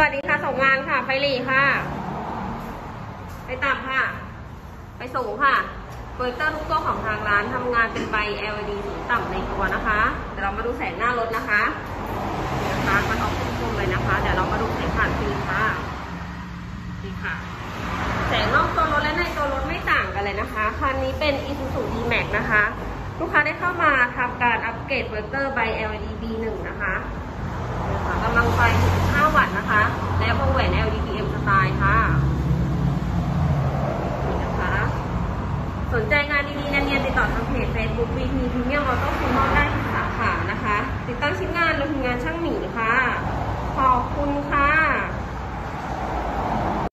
สวัสดีค่ะส่งงานค่ะไฟหรี่ค่ะ ไฟต่ำค่ะ ไฟสูงค่ะโปรเจคเตอร์ทุกตัวของทางร้านทำงานเป็นใบ LED สูงต่ำในตัวนะคะเดี๋ยวเรามาดูแสงหน้ารถนะคะนะคะมันออกคมๆเลยนะคะ เดี๋ยวเรามาดูแสงผ่านฟิล์มค่ะนี่ค่ะ แสงนอกตัวรถและในตัวรถไม่ต่างกันเลยนะคะคันนี้เป็น Isuzu D-Max นะคะ ลูกค้าได้เข้ามาทำการอัปเกรดโปรเจคเตอร์ Bi LED B1 นะคะนี่ค่ะกำลังไฟ15วัตต์นะคะ และวงแหวน LED PM สไตล์ค่ะ นี่นะคะ ส นใจงานดีๆเนียนติดต่อทางเพจ Facebook VP Premium Auto c u m ได้ที่สาขานะคะ ติดตั้งชิ้นงานโดยทีมงานช่างหมีค่ะ ขอบคุณค่ะ